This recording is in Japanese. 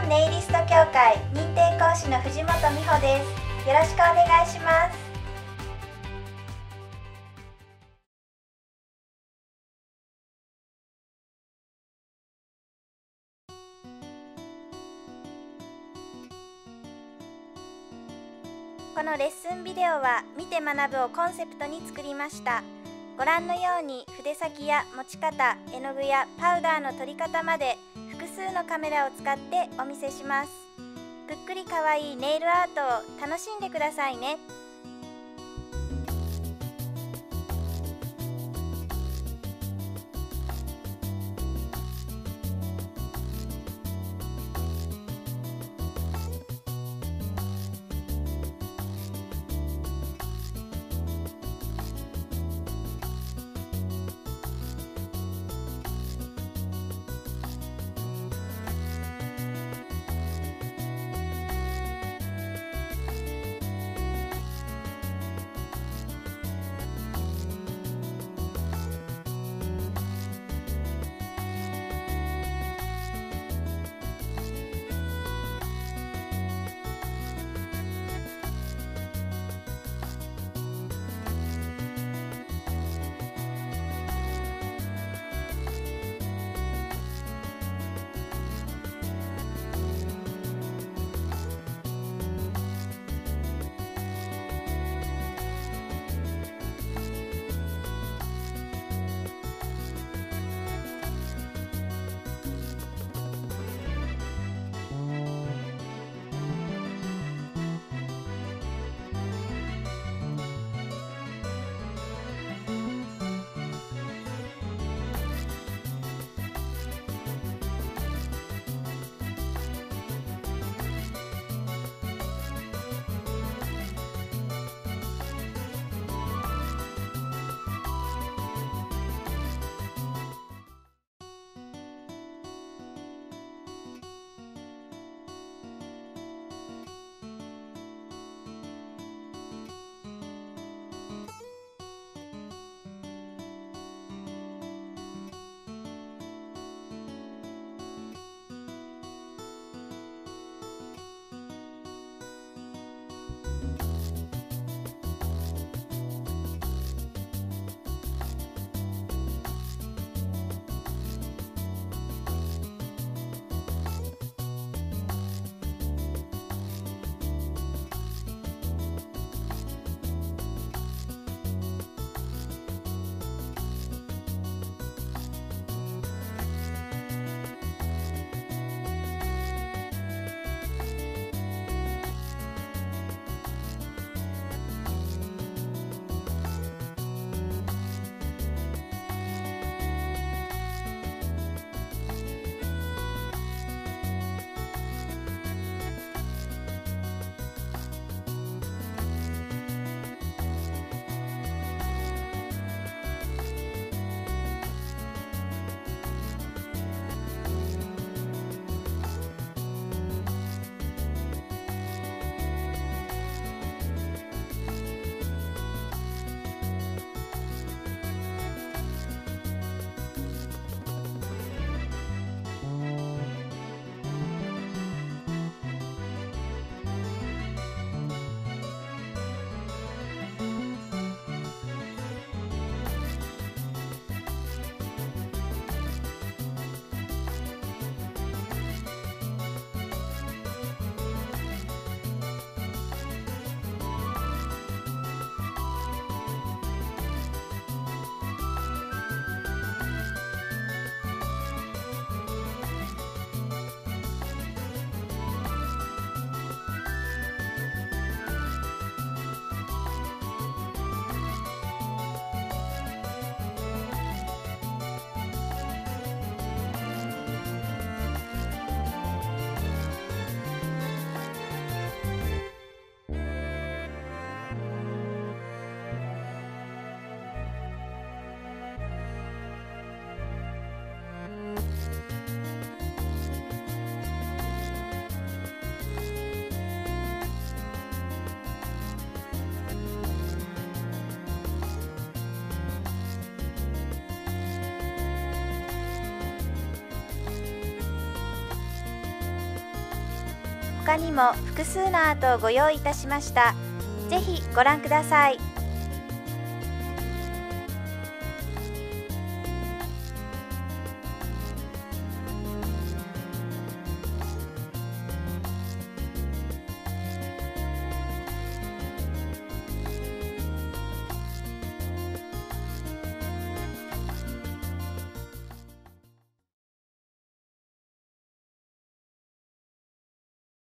本ネイリスト協会認定講師の藤本美穂です。よろしくお願いします。このレッスンビデオは見て学ぶをコンセプトに作りました。ご覧のように筆先や持ち方絵の具やパウダーの取り方まで数のカメラを使ってお見せします。ぷっくりかわいいネイルアートを楽しんでくださいね。他にも複数のアートをご用意いたしました。ぜひご覧ください。